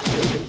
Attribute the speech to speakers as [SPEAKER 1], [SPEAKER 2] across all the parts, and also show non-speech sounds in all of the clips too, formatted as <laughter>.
[SPEAKER 1] KO.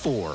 [SPEAKER 1] Four.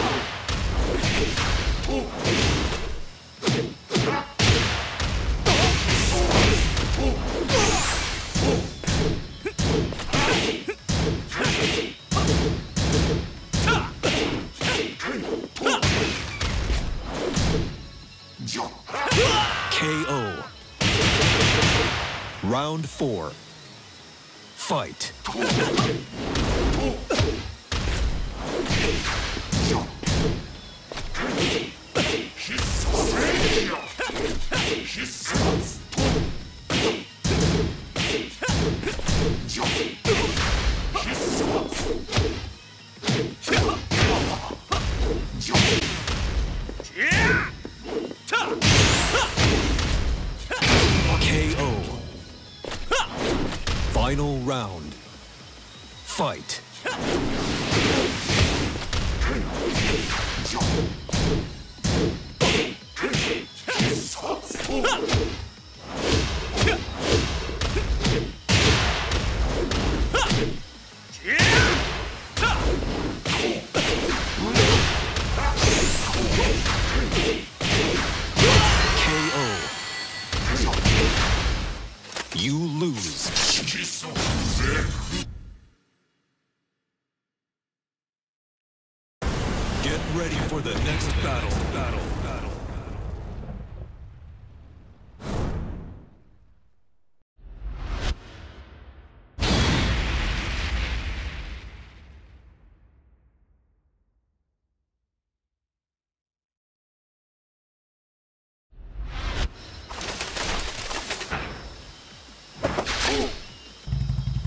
[SPEAKER 1] Four. Fight. <laughs>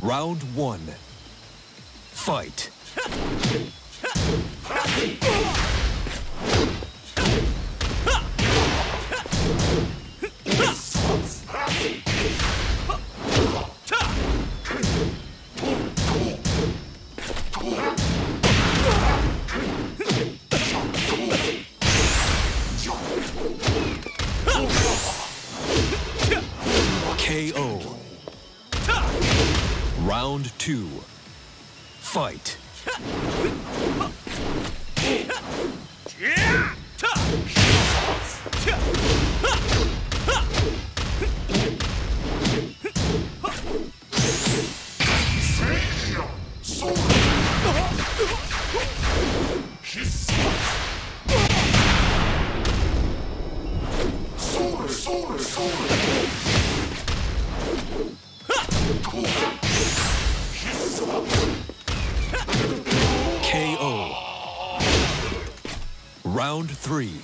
[SPEAKER 1] Round one. Fight. <laughs> Breeze.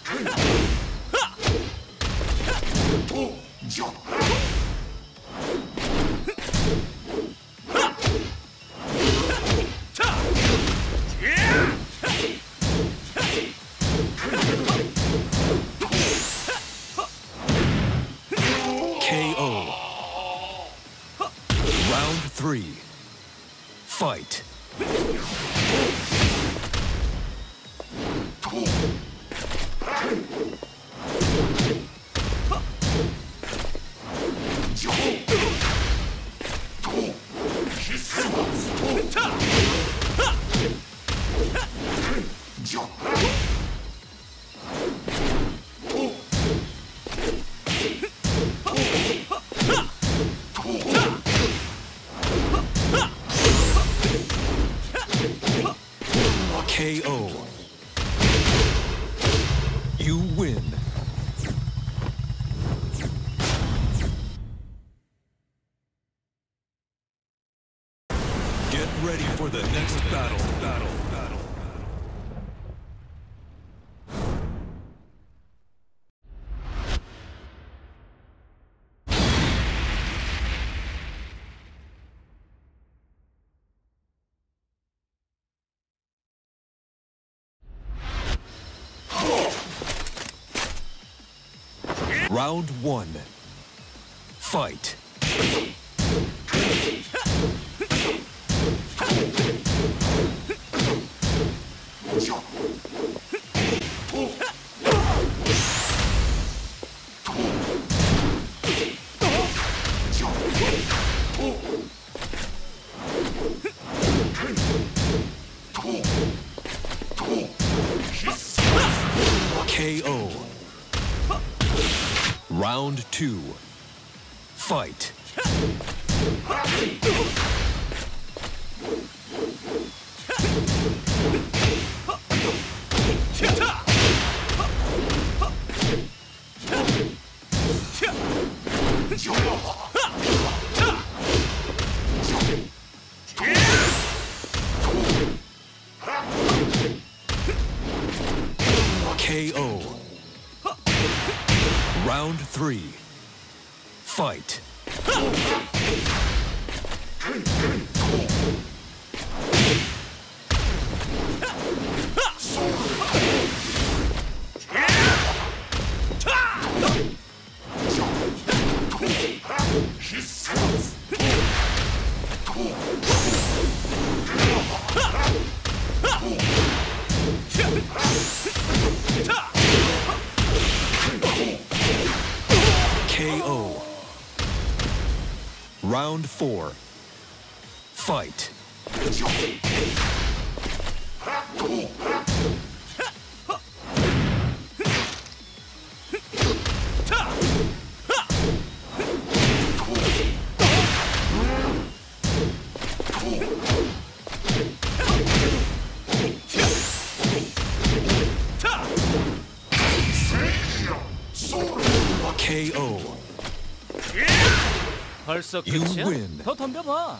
[SPEAKER 1] Round one. Fight. Round four.
[SPEAKER 2] 벌써 끝이야? 더 덤벼봐.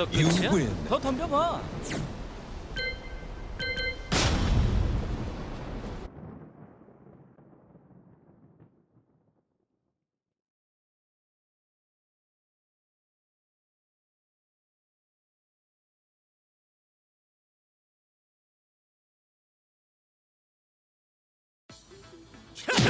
[SPEAKER 1] 벌써
[SPEAKER 3] You
[SPEAKER 1] 끝이야?
[SPEAKER 3] win.
[SPEAKER 1] 더 덤벼봐. <laughs>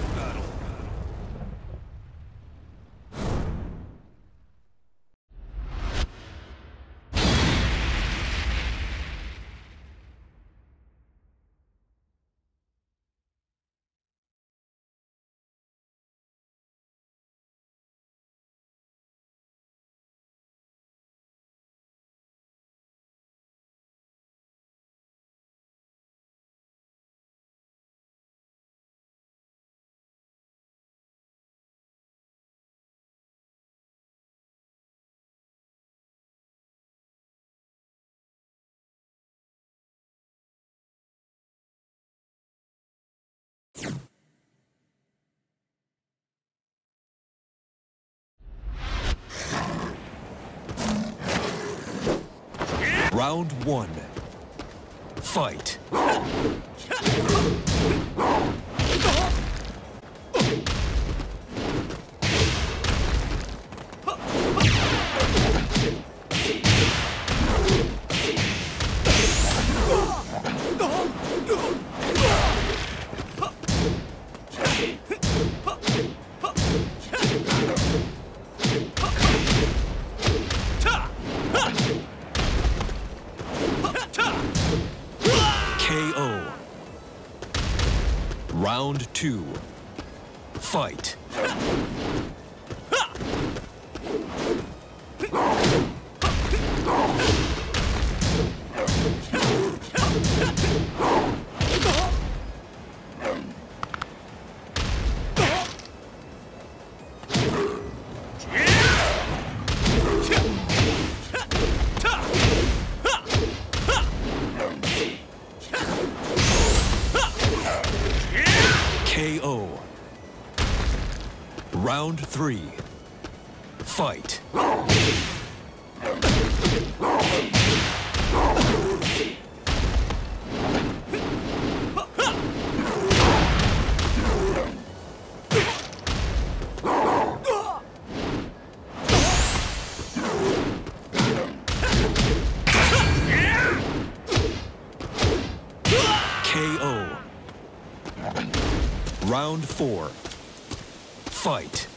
[SPEAKER 3] Round one. Fight. Four. Fight.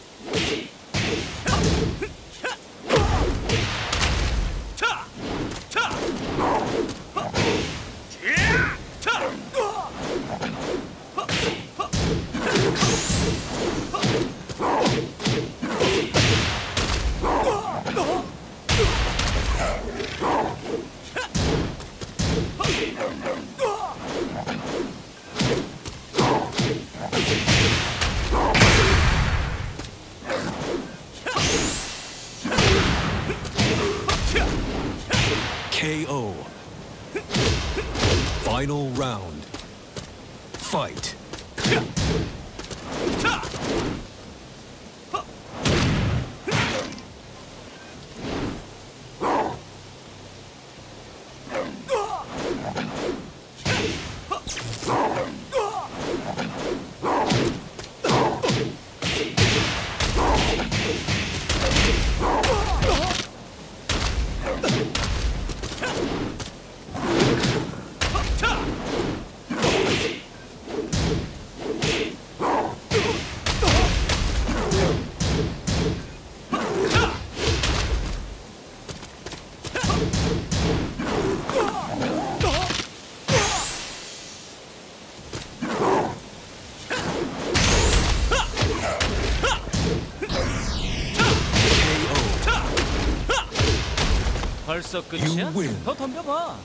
[SPEAKER 1] 벌써 끝이야? 더 덤벼봐.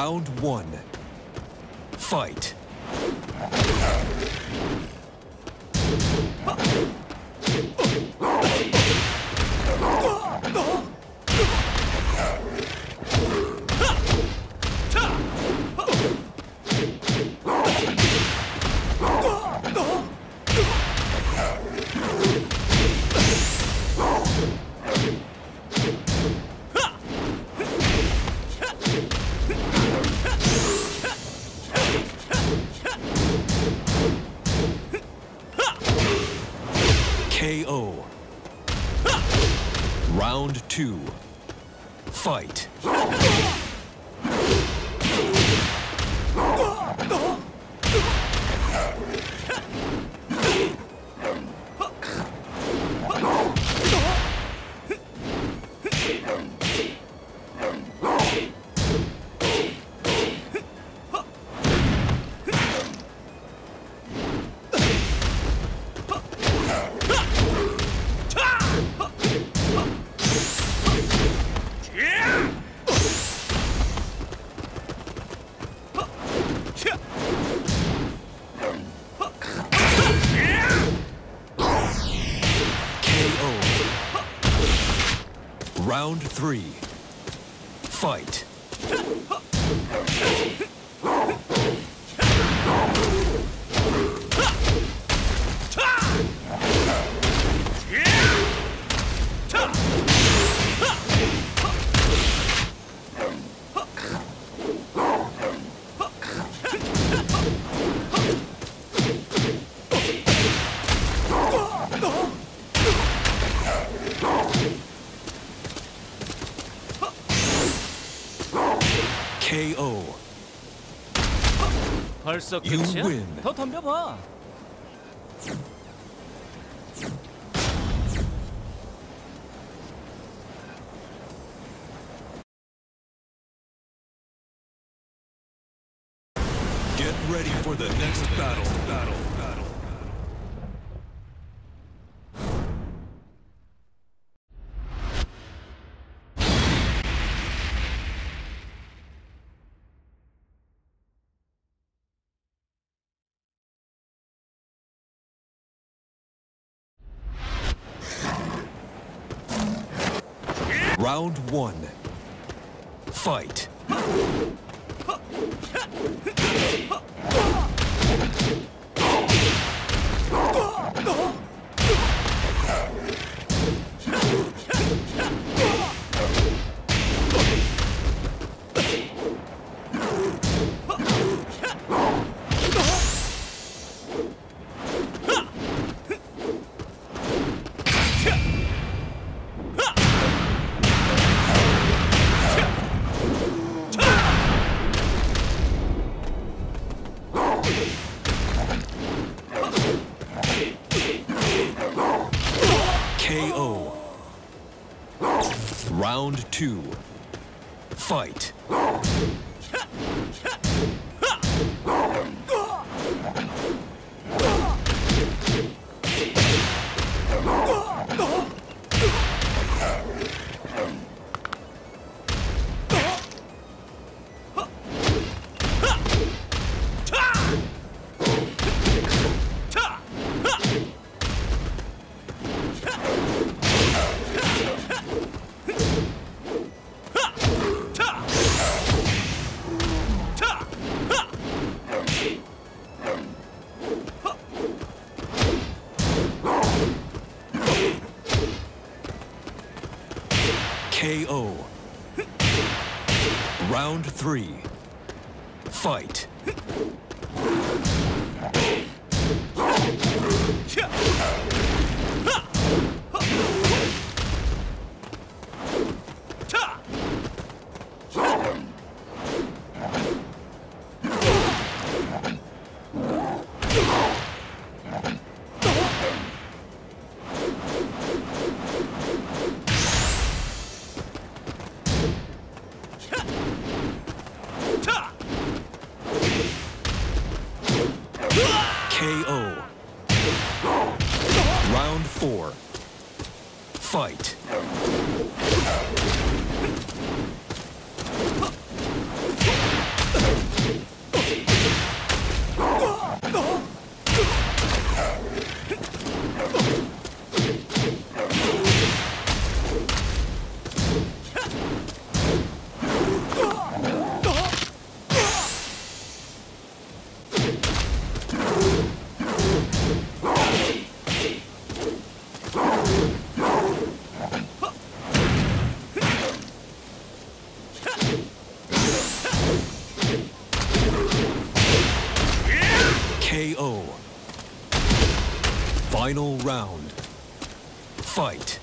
[SPEAKER 4] Round one. Fight. Round three. Fight.
[SPEAKER 1] 벌써 끝이야? 더 덤벼봐.
[SPEAKER 4] Round one.
[SPEAKER 1] Three. Fight. round. Fight.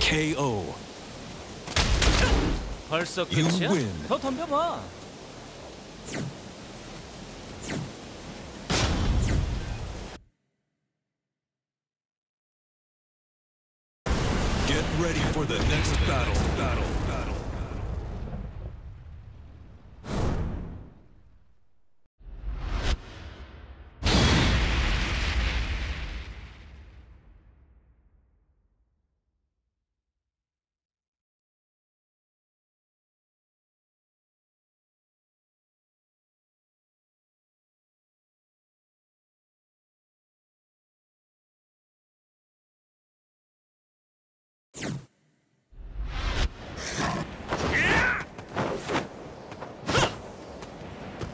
[SPEAKER 1] KO.
[SPEAKER 2] 벌써
[SPEAKER 1] You
[SPEAKER 2] 끝이야?
[SPEAKER 1] win.
[SPEAKER 2] 더 덤벼봐.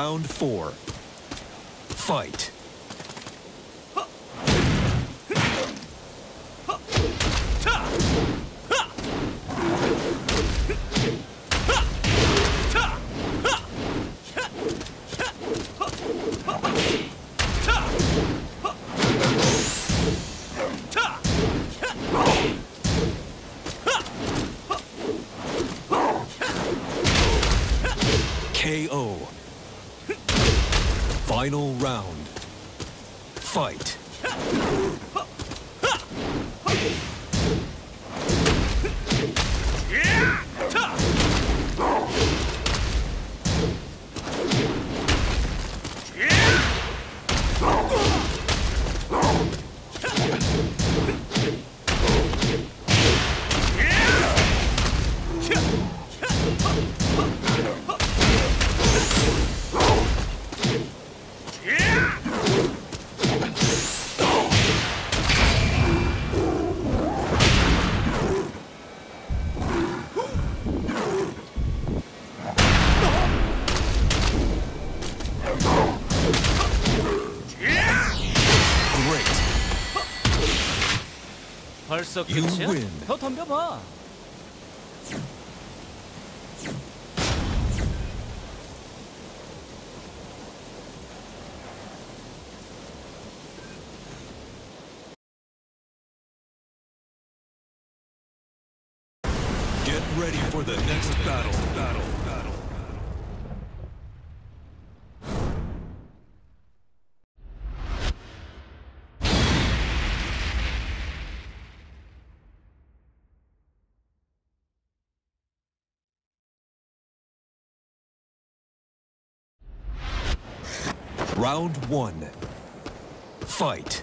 [SPEAKER 1] Round four.
[SPEAKER 2] 벌써 끝이야?
[SPEAKER 1] win.
[SPEAKER 2] 더 덤벼봐.
[SPEAKER 1] Round one. Fight.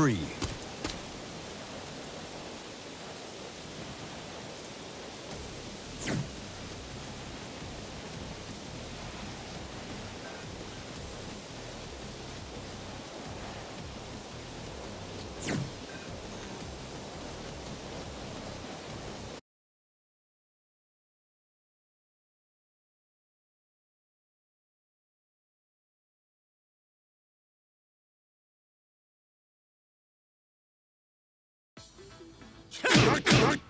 [SPEAKER 1] Round three. Get ready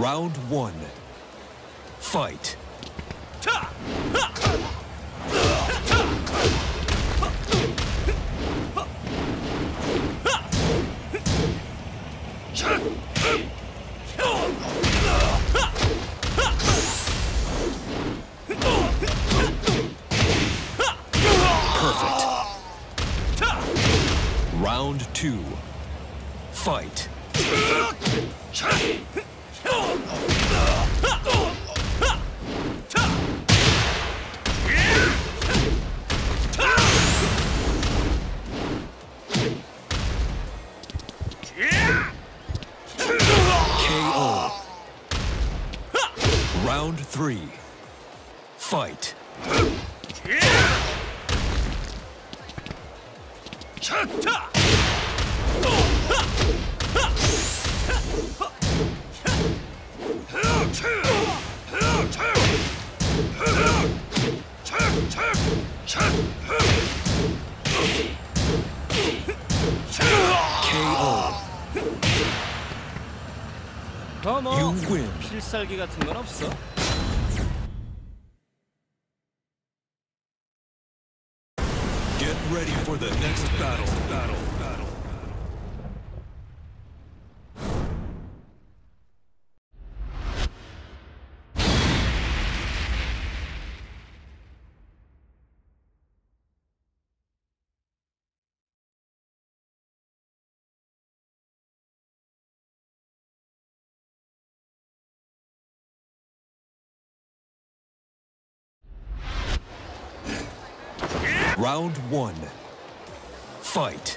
[SPEAKER 1] Round one. Fight. Perfect. Round two.
[SPEAKER 2] 필살기 같은 건 없어?
[SPEAKER 1] Round one. Fight.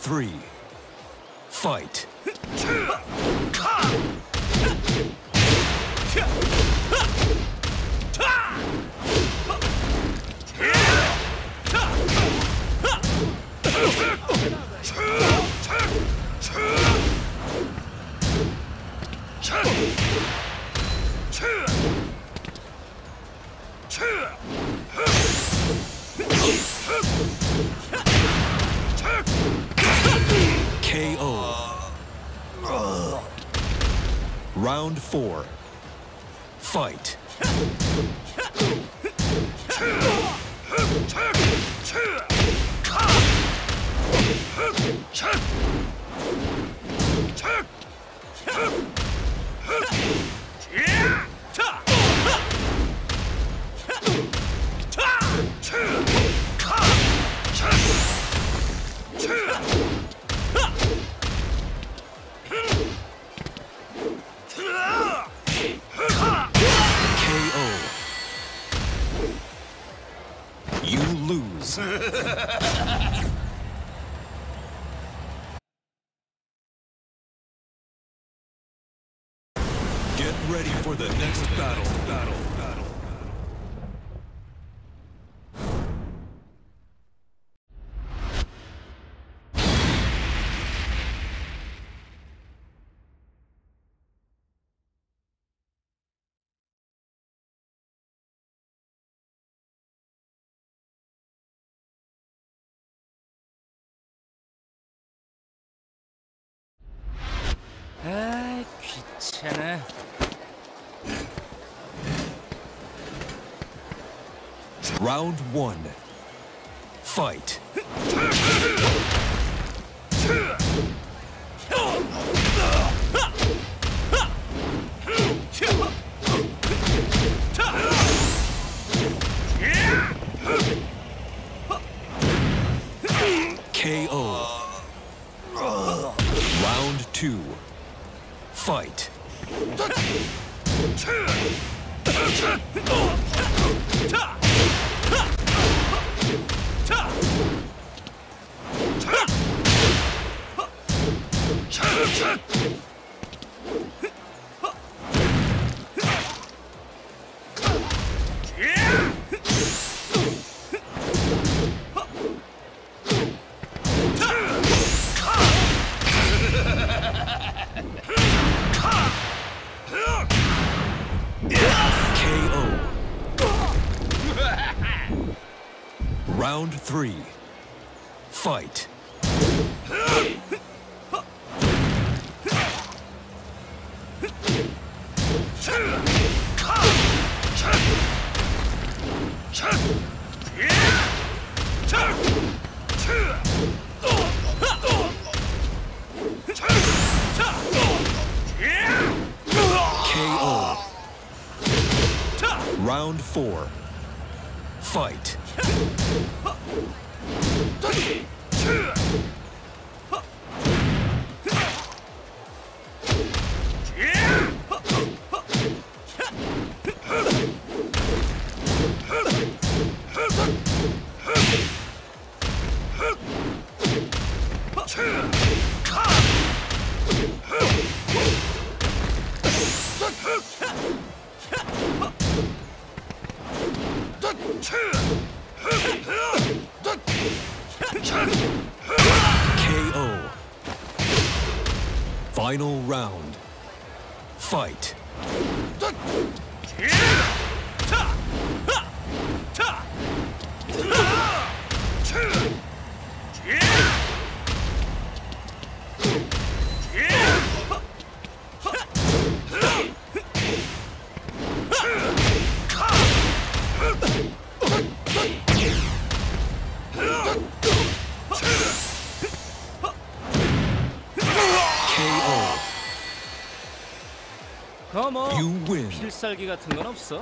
[SPEAKER 1] Three. Fight. tenor. Round one. Fight. <laughs> どうした? Four. Final round. Fight.
[SPEAKER 2] 필살기 같은 건 없어?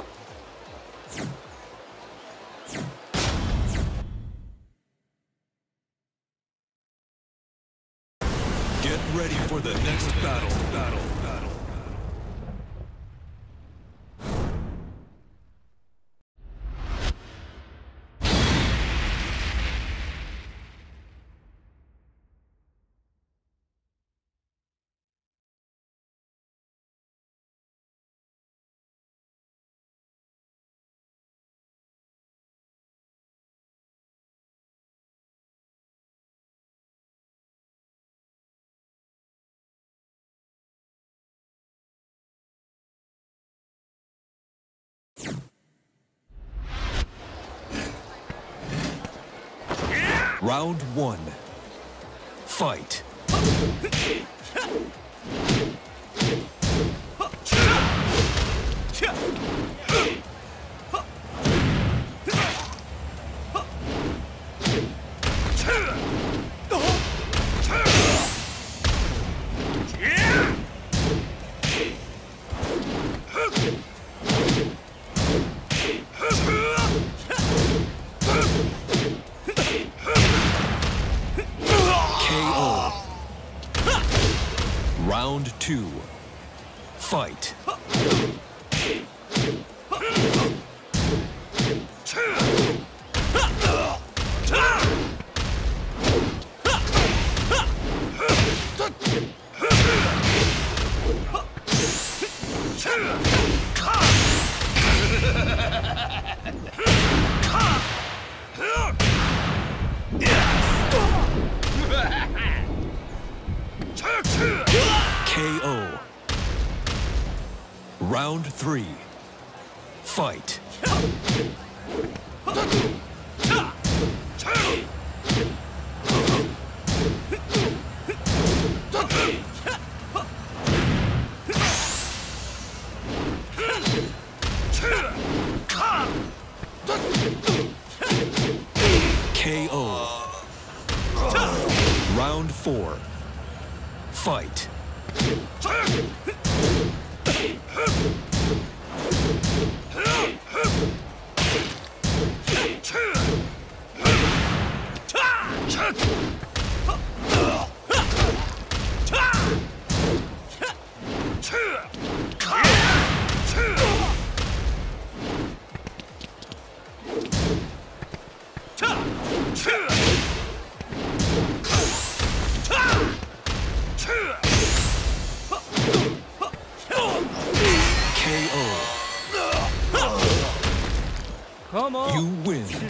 [SPEAKER 1] Round one. Fight. Round three.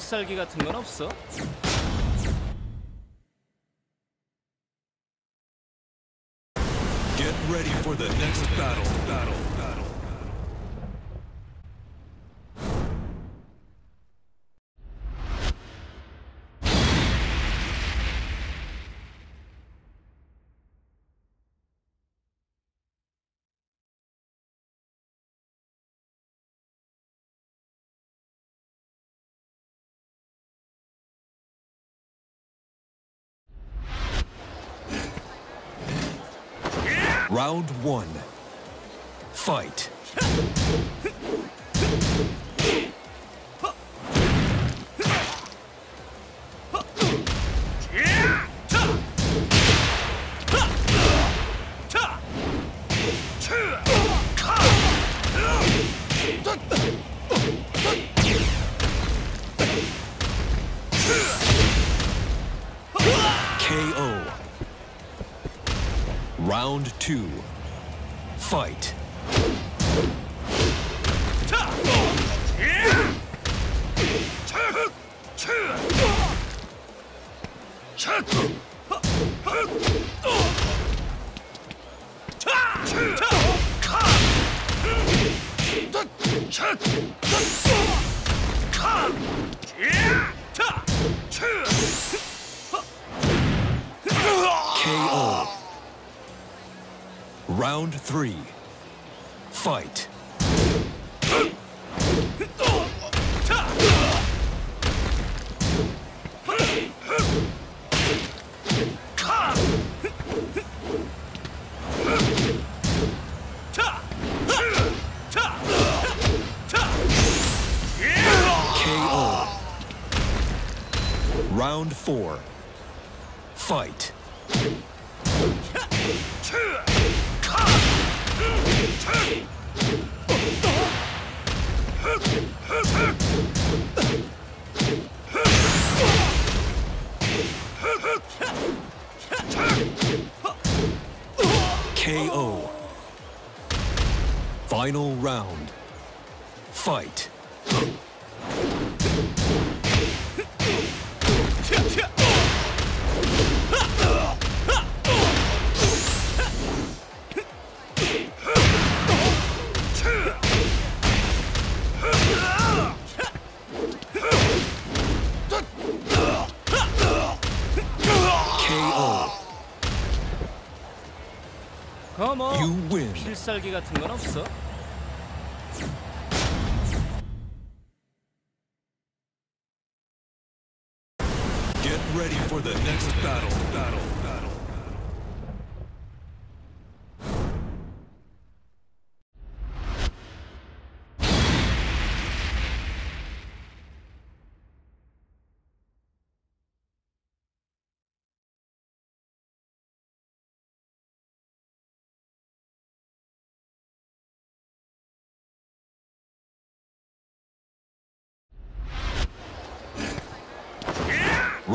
[SPEAKER 2] 필살기 같은 건 없어?
[SPEAKER 1] Round one. Fight. <laughs> two. Fight. Final round. Fight. KO.
[SPEAKER 2] 거뭐
[SPEAKER 1] You win.
[SPEAKER 2] 필살기 같은 건 없어?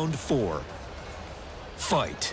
[SPEAKER 1] Round four. Fight.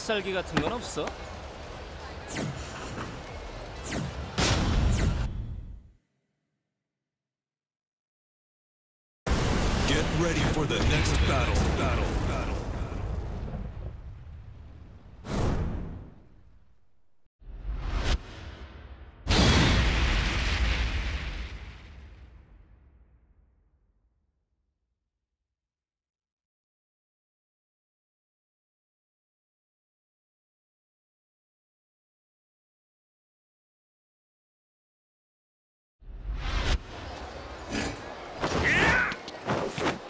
[SPEAKER 2] 필살기 같은 건 없어?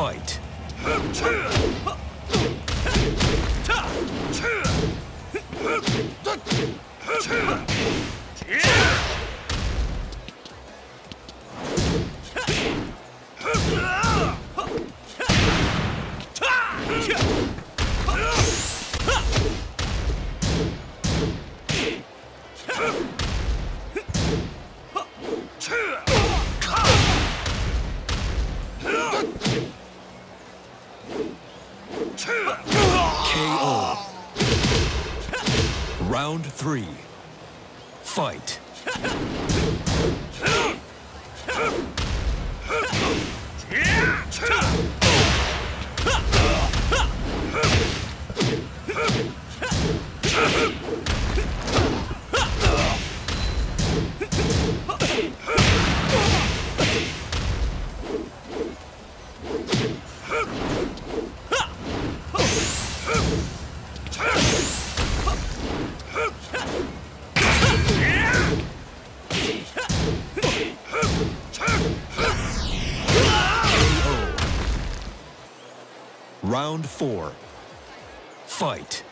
[SPEAKER 1] Fight. Round four. Fight.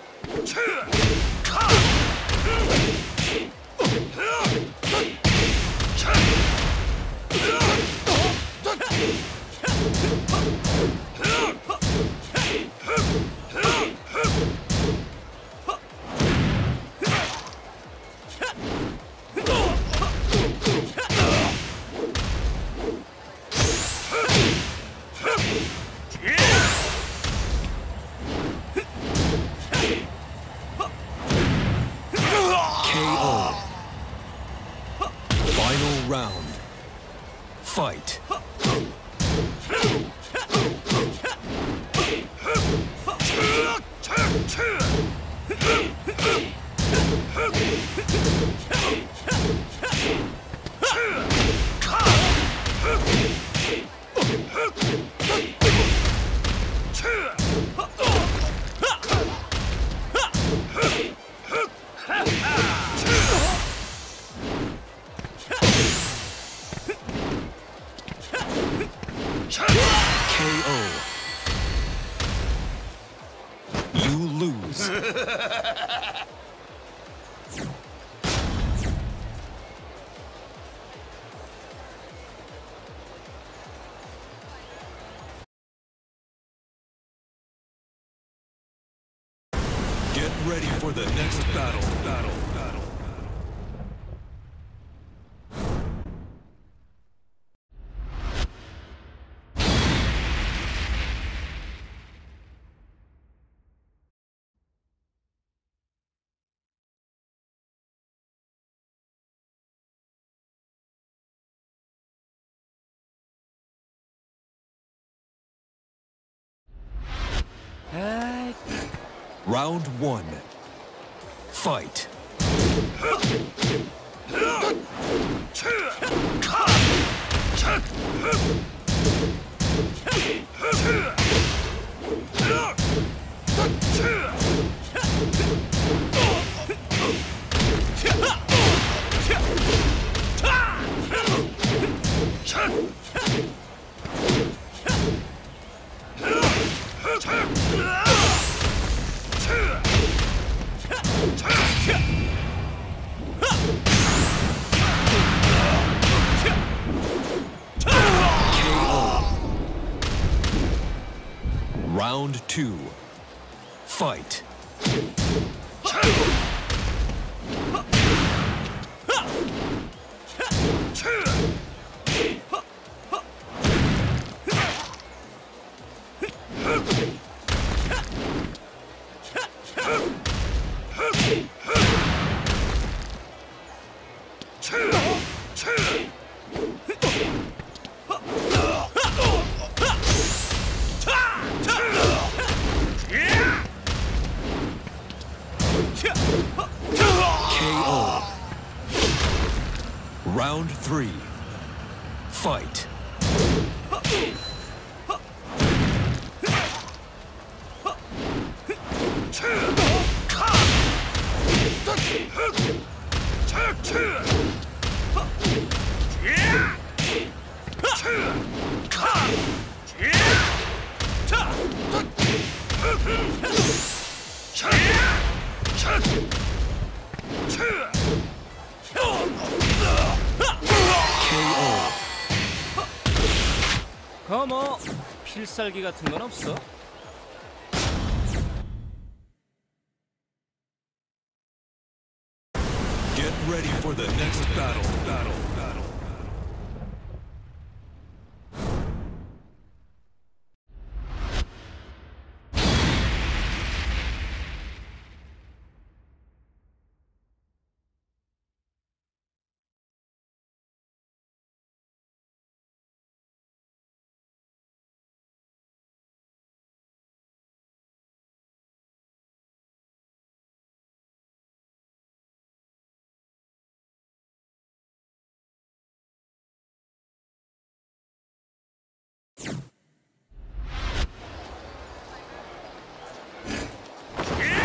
[SPEAKER 2] 아이,
[SPEAKER 1] Round one. Fight. Round two. Fight.
[SPEAKER 2] 필살기 같은 건 없어?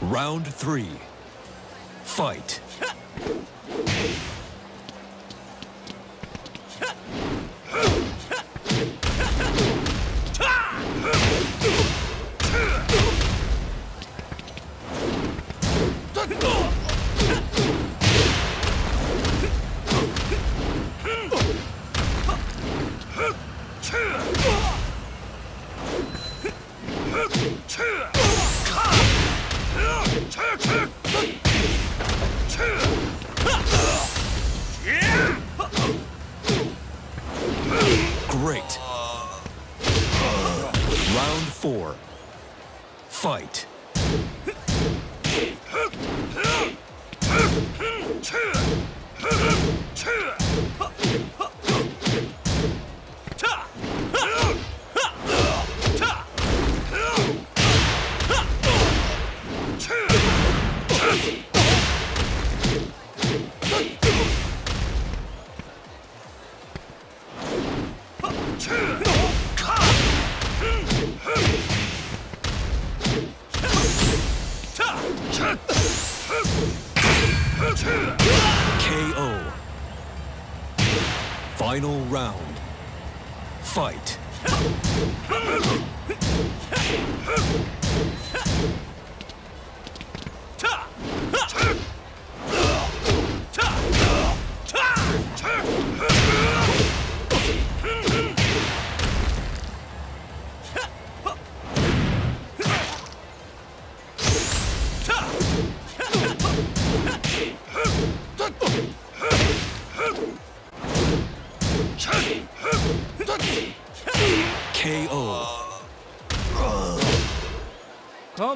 [SPEAKER 5] Round three. Fight.
[SPEAKER 1] Great.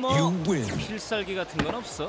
[SPEAKER 5] You win.
[SPEAKER 1] 필살기 같은 건 없어?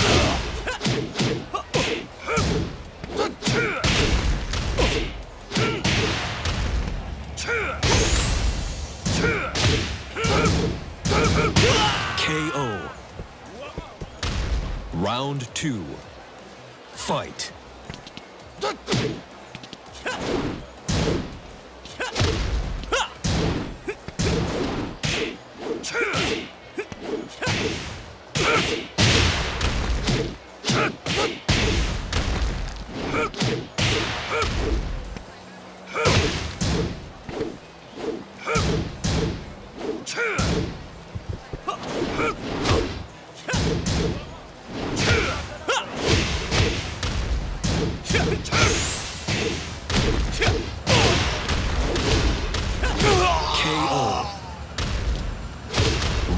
[SPEAKER 5] Round two. Fight.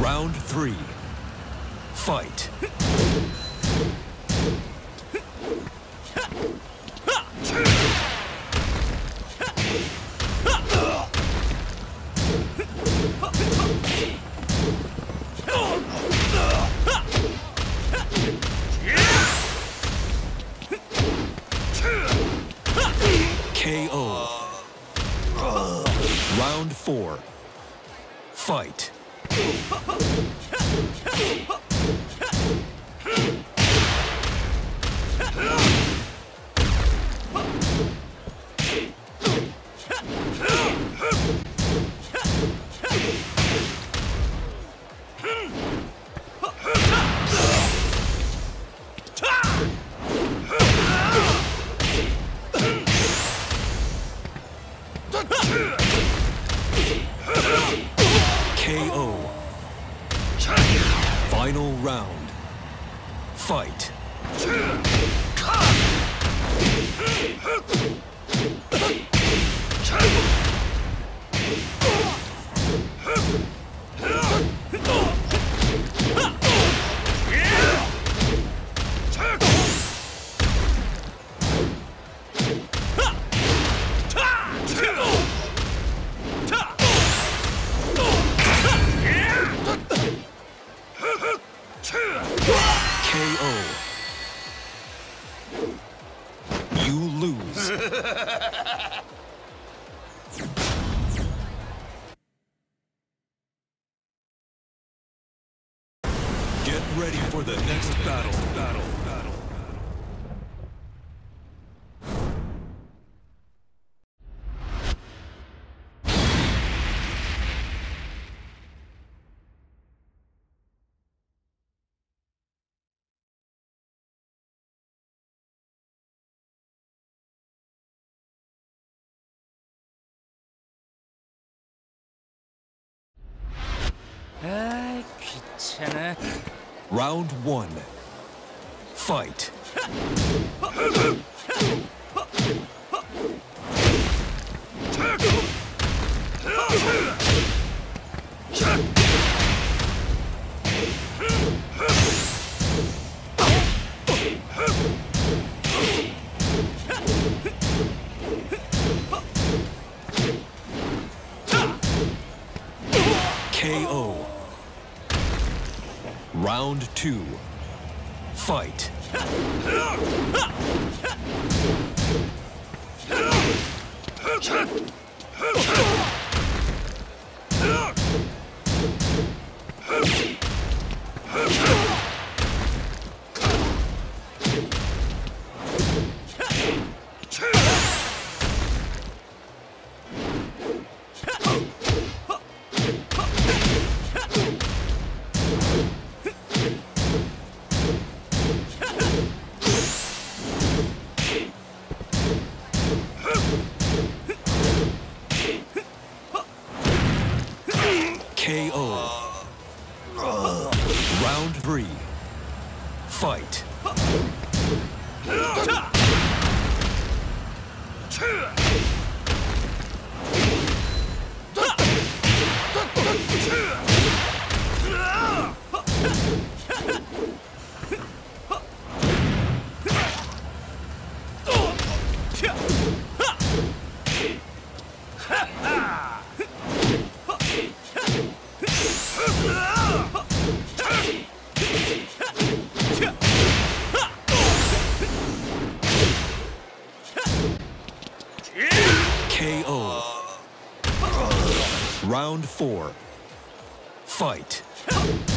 [SPEAKER 5] Round three. Fight.
[SPEAKER 1] Round one. Fight. <laughs> two. Fight. Round four. Fight.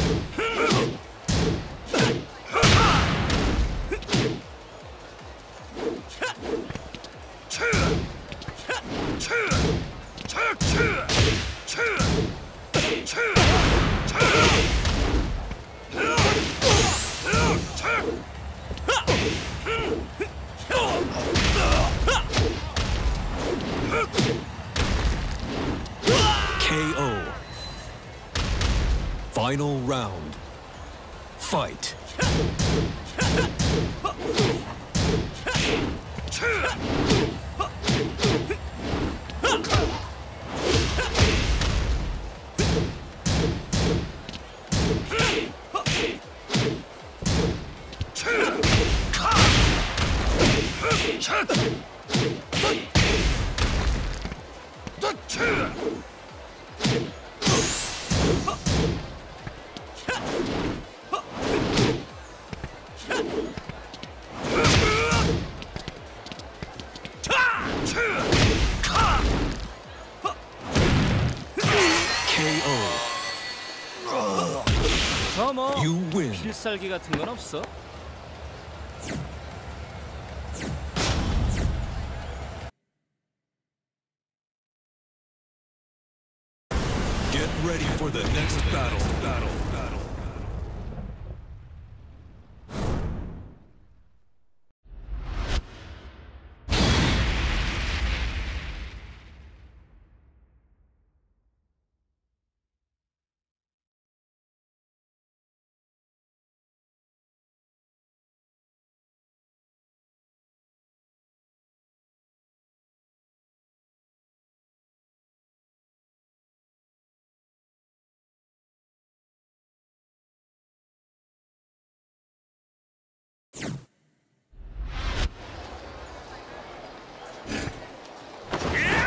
[SPEAKER 1] 필살기 같은 건 없어?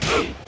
[SPEAKER 6] KO.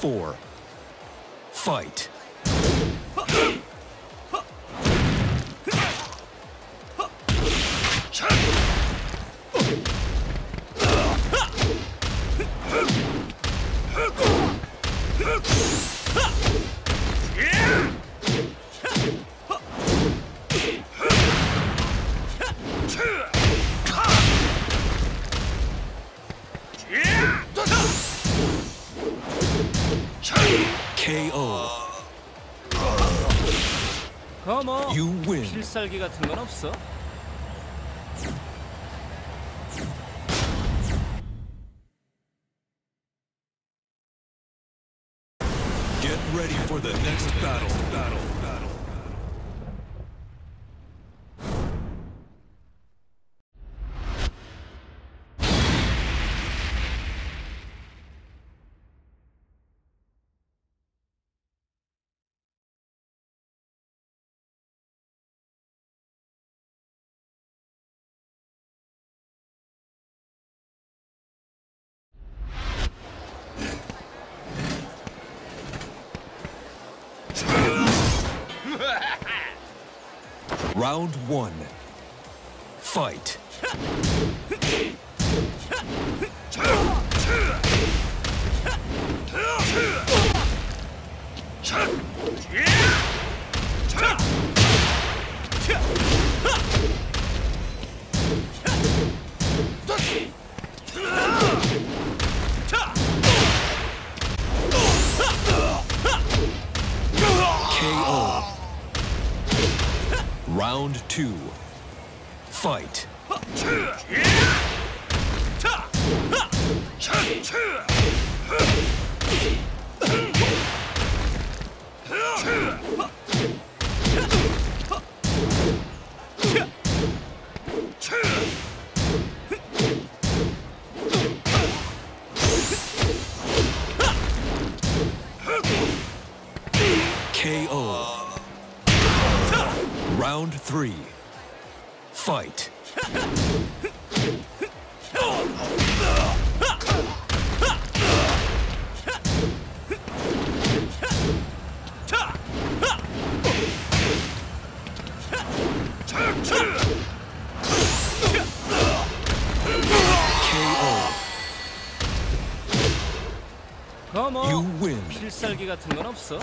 [SPEAKER 6] Four. Fight.
[SPEAKER 1] 필살기 같은 건 없어?
[SPEAKER 6] Round one. Fight. <laughs> Round two. Fight. Fight!
[SPEAKER 7] 뭐
[SPEAKER 1] 필살기 같은 건 없어?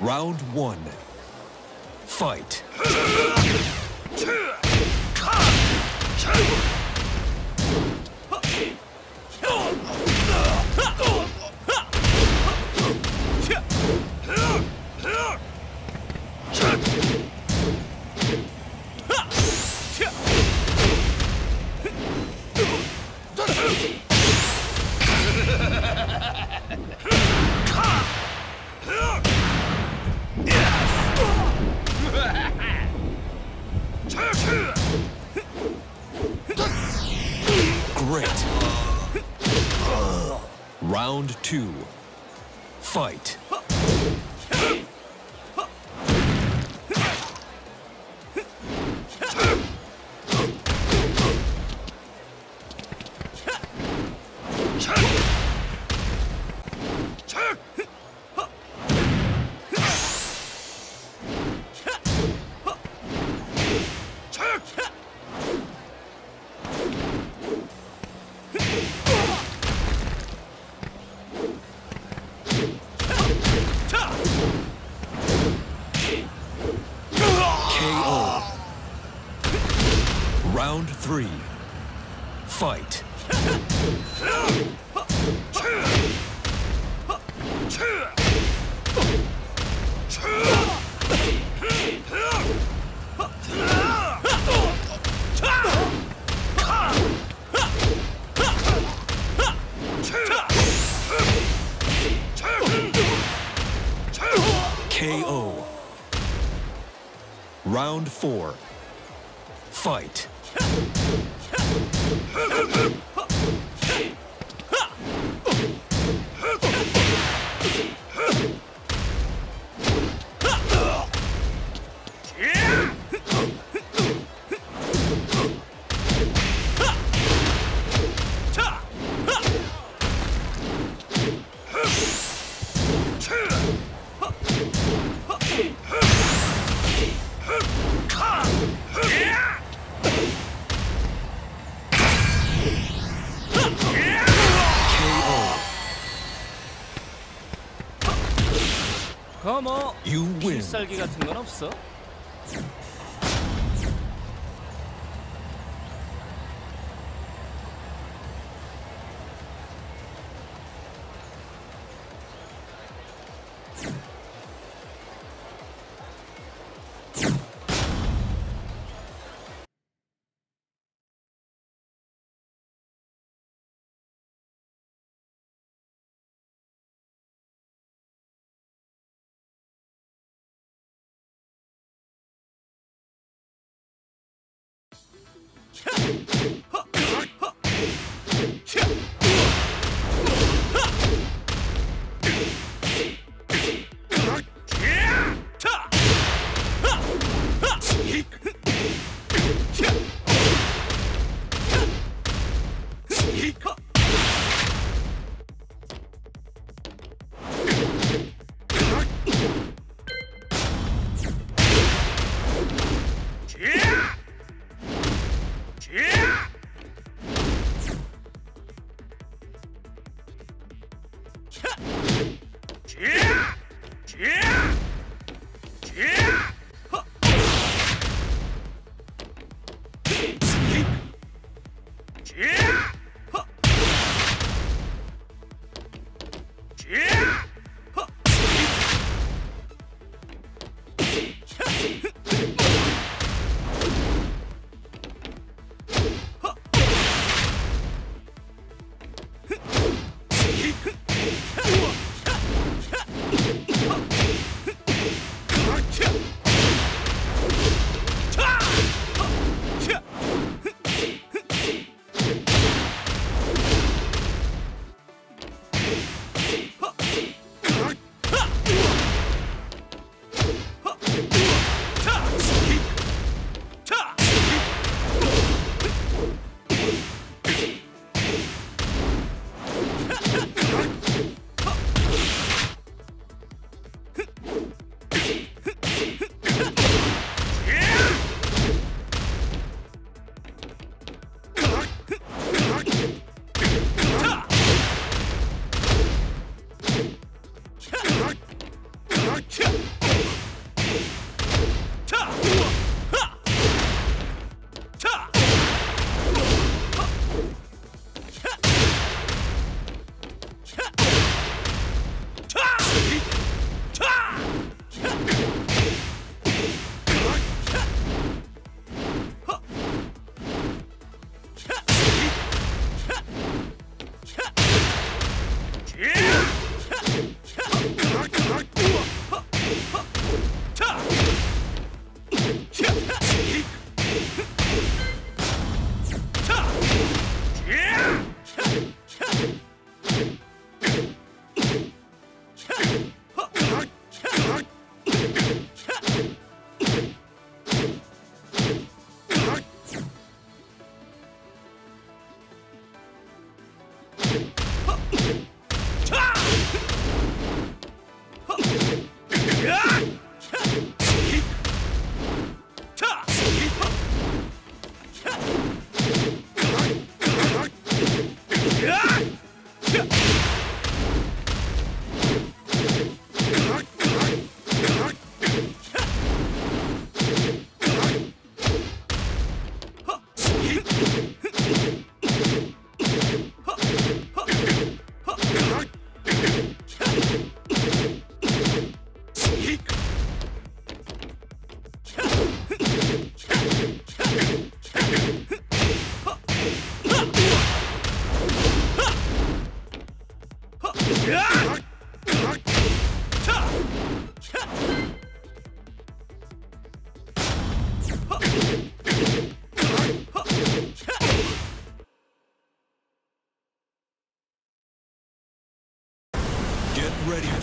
[SPEAKER 7] Round one. Fight. <laughs> Round two. Fight. four.
[SPEAKER 1] 쌀기 같은 건 없어?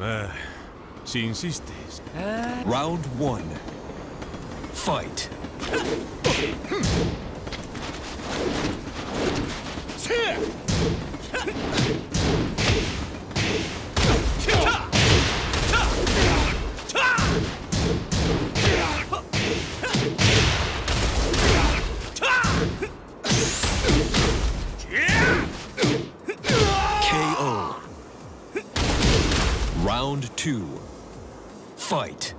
[SPEAKER 8] Ah, si insistes.
[SPEAKER 1] Round one. Fight. Fight.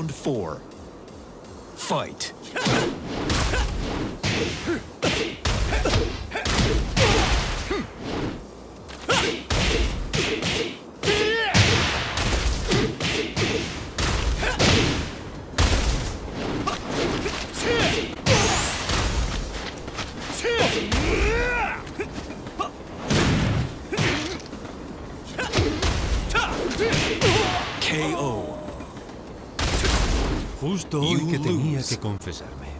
[SPEAKER 1] Round four. Fight.
[SPEAKER 8] Confesarme.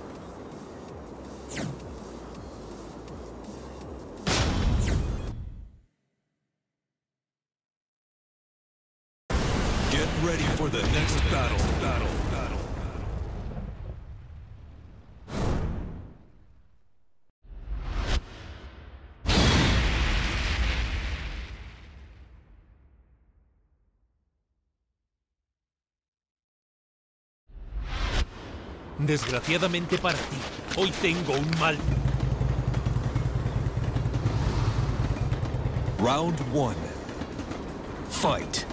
[SPEAKER 8] Desgraciadamente para ti, hoy tengo un mal.
[SPEAKER 1] Round one.
[SPEAKER 8] Fight.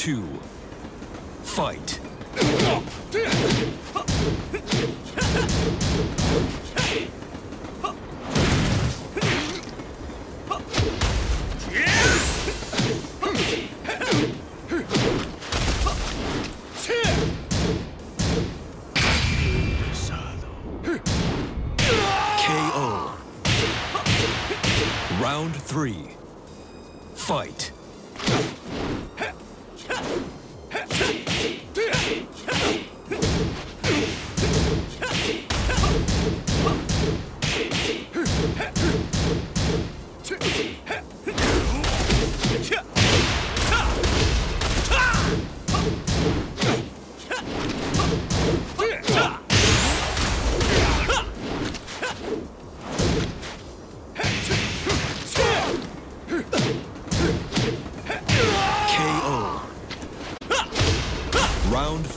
[SPEAKER 8] two, fight.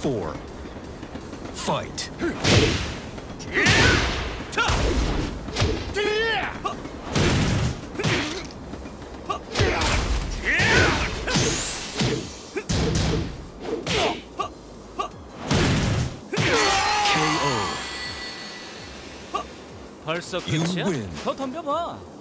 [SPEAKER 8] four. Fight.
[SPEAKER 1] 벌써 끝이야? 더 덤벼봐.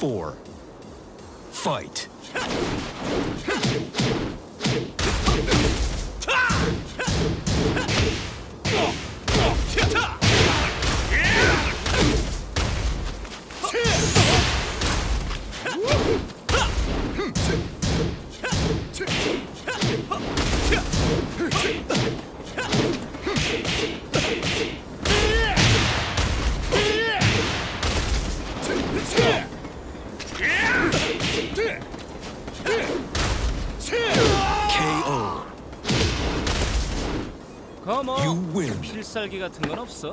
[SPEAKER 8] four.
[SPEAKER 1] 쌀기 같은 건 없어?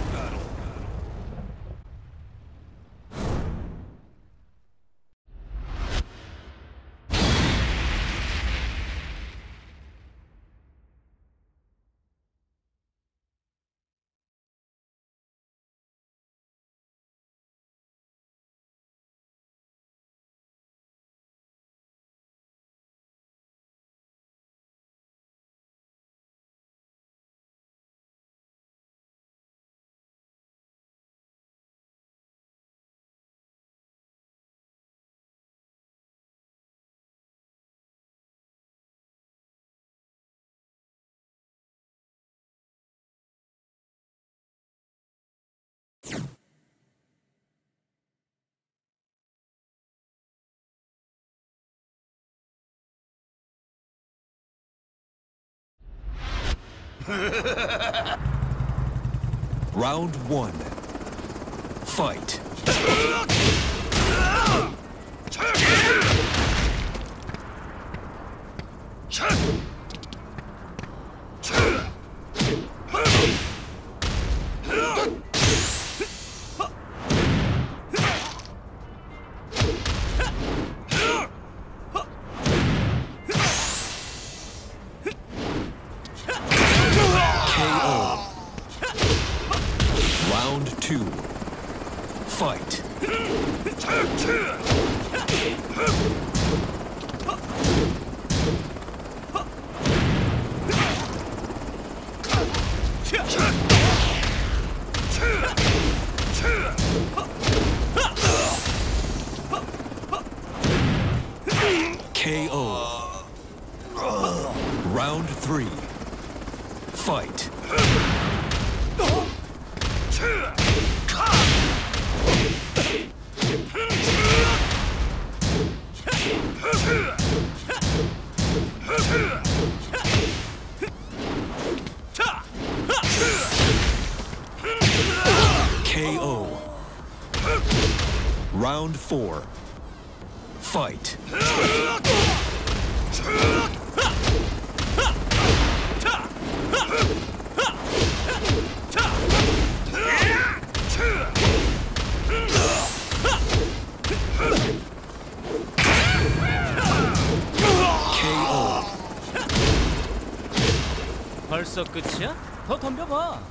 [SPEAKER 9] Round one. Fight. Four. Fight.
[SPEAKER 1] 벌써 끝이야? 더 덤벼봐.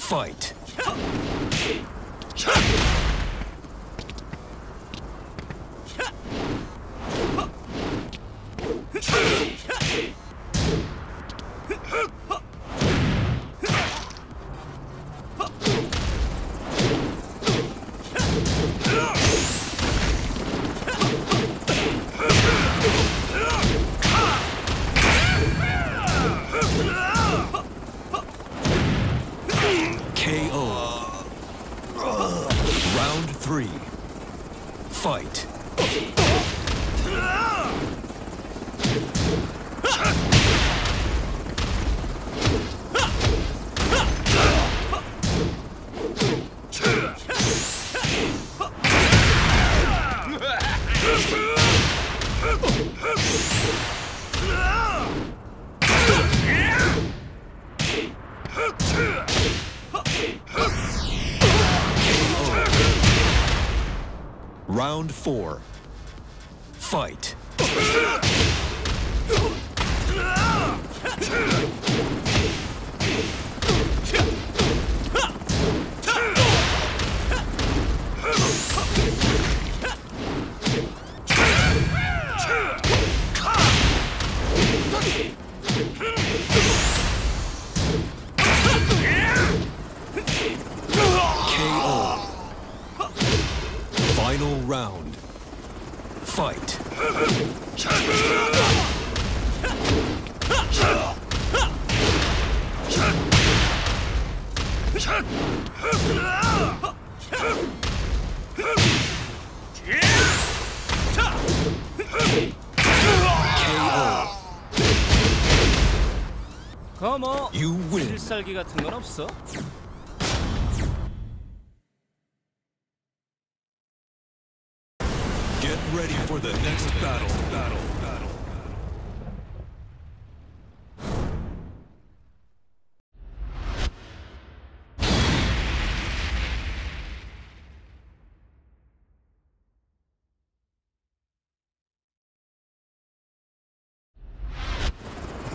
[SPEAKER 9] Fight. Four.
[SPEAKER 1] 필살기 같은 건 없어?
[SPEAKER 10] Get ready for the next battle. Battle.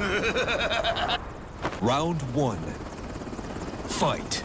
[SPEAKER 10] Battle. Round one. Fight.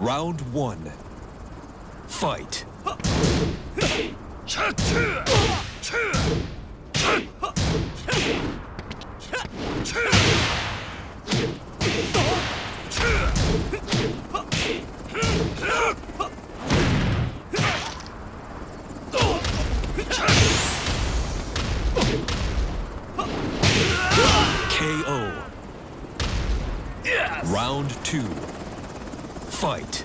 [SPEAKER 10] Round one. Fight. KO. Round two. Fight.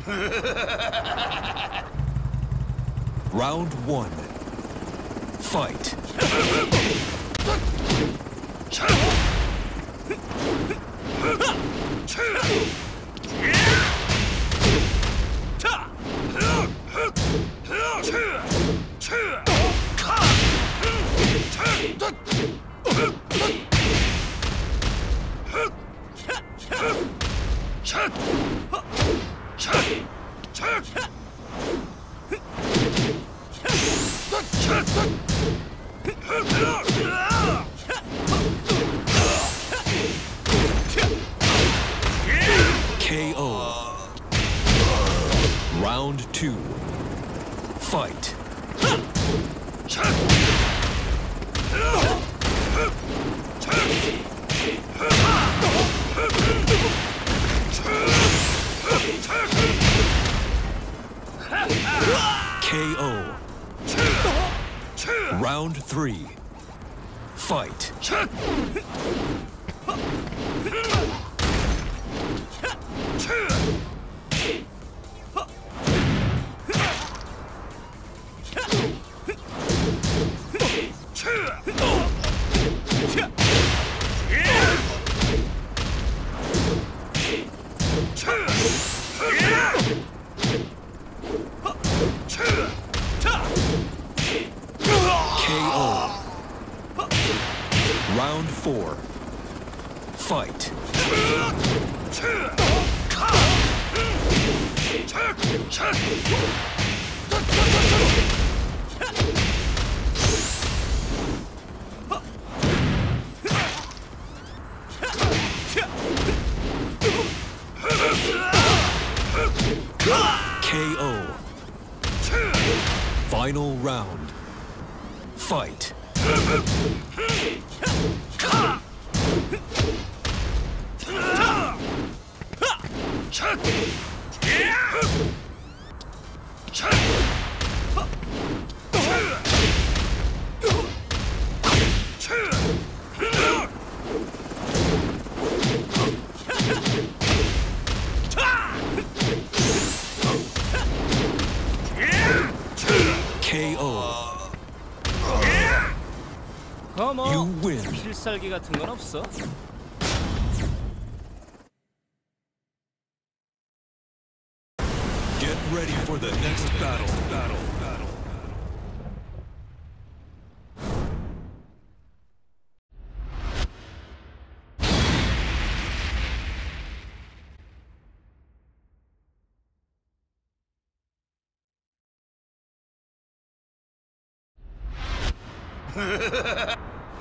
[SPEAKER 1] <laughs> Round one. Fight. <laughs> Fight. KO.
[SPEAKER 2] 필살기 같은 건 없어?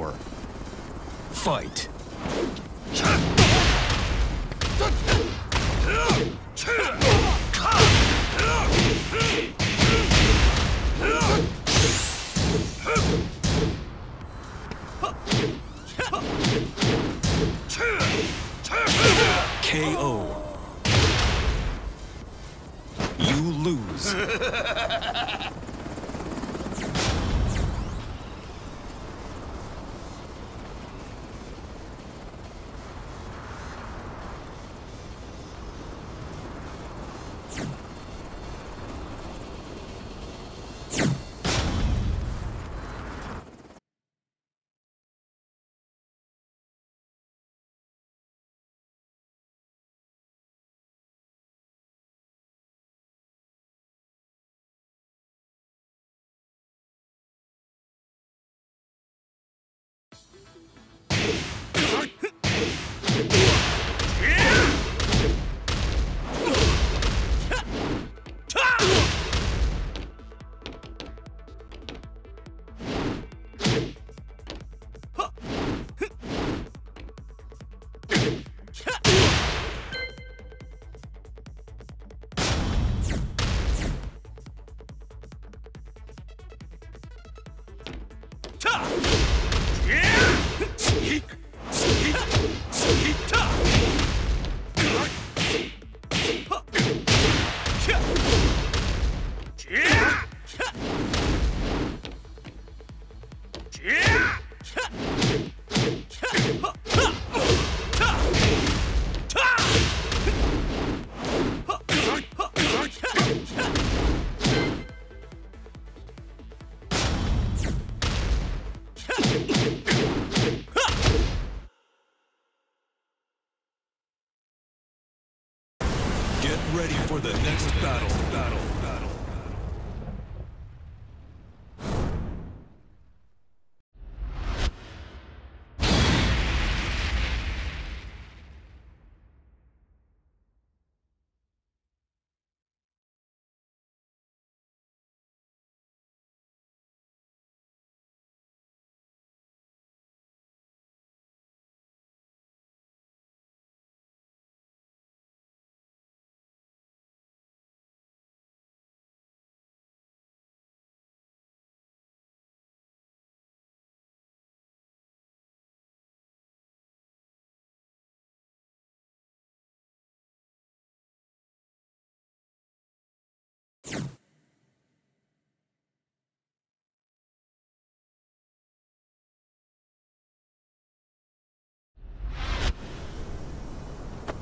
[SPEAKER 1] Four. Fight. KO. You lose. <laughs>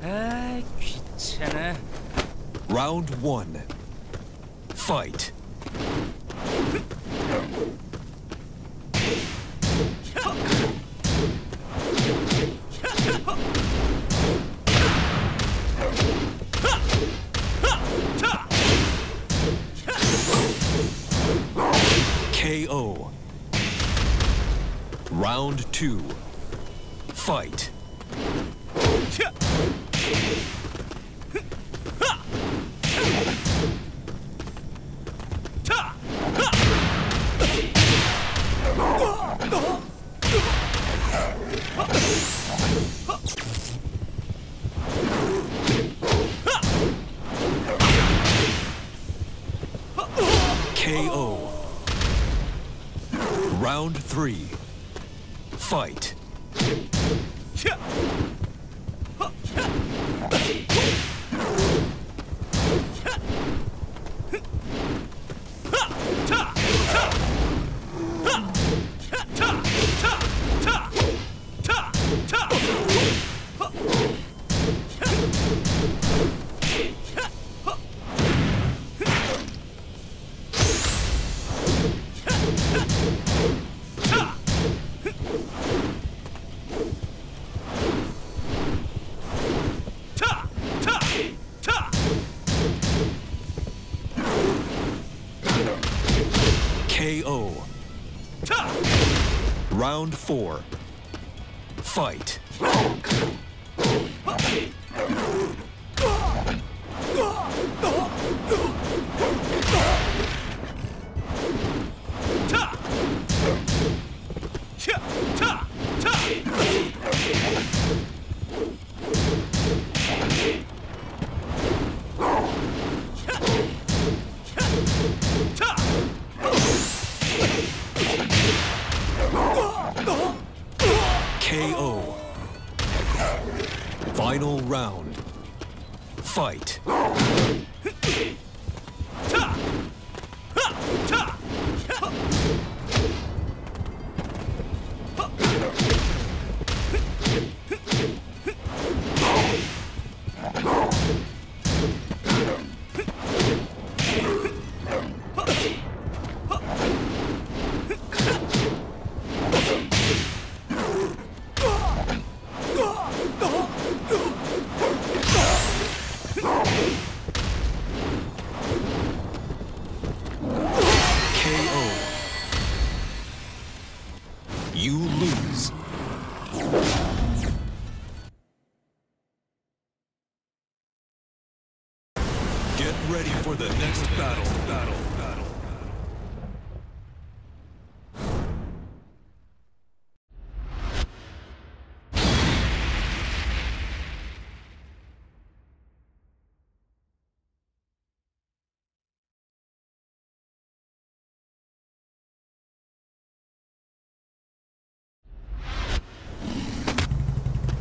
[SPEAKER 2] 아, 귀찮아.
[SPEAKER 1] Round one. Fight. KO. Round two. Fight. Three. Fight. Round four. Fight.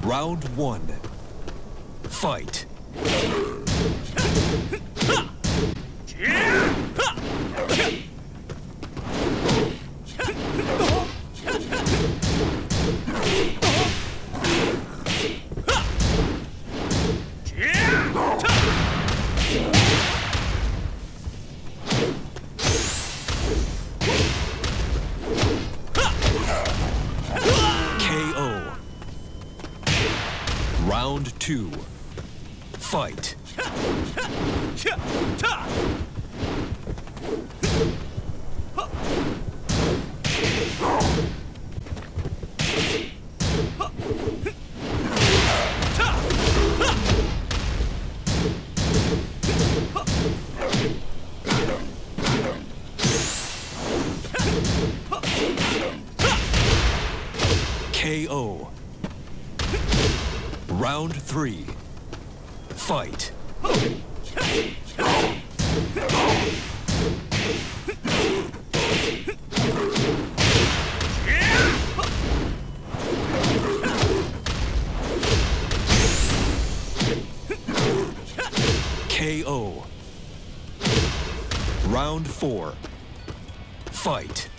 [SPEAKER 1] Round one. Fight. <laughs> four. Fight.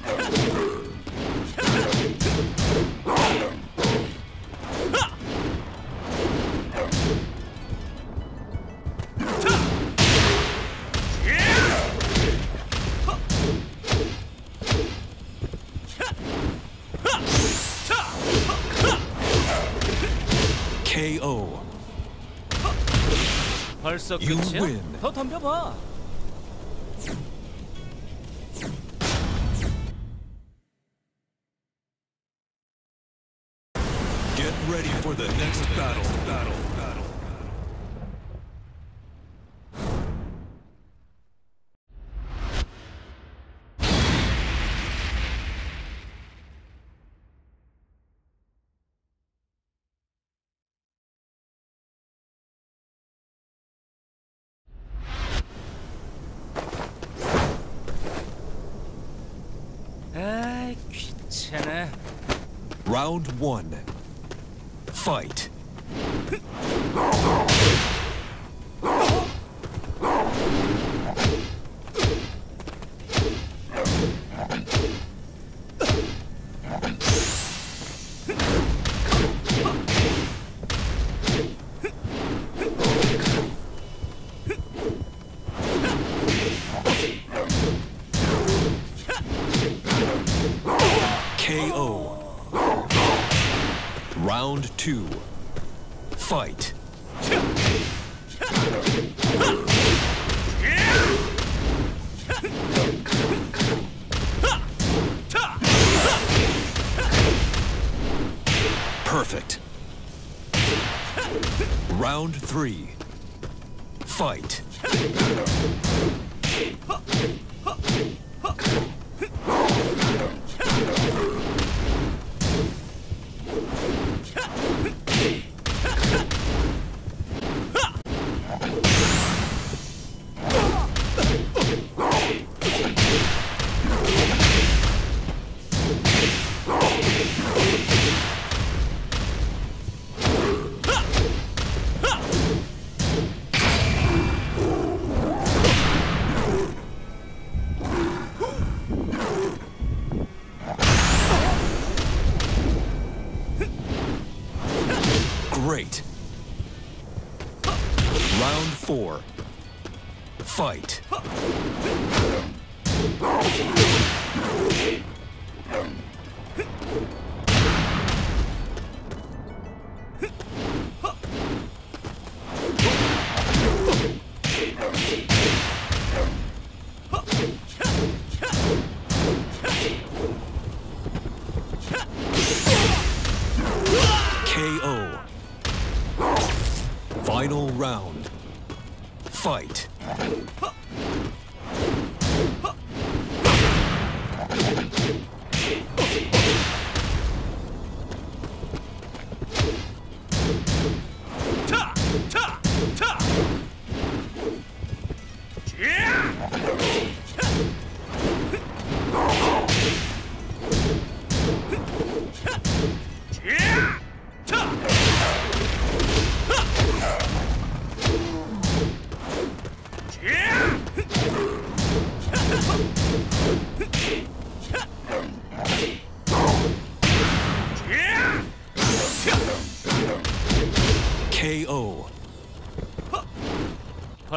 [SPEAKER 1] KO.
[SPEAKER 2] 벌써
[SPEAKER 1] You
[SPEAKER 2] 끝이야?
[SPEAKER 1] win.
[SPEAKER 2] 더 덤벼봐.
[SPEAKER 1] Round one. Fight.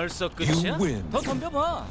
[SPEAKER 2] 벌써 끝이야? 더 덤벼봐.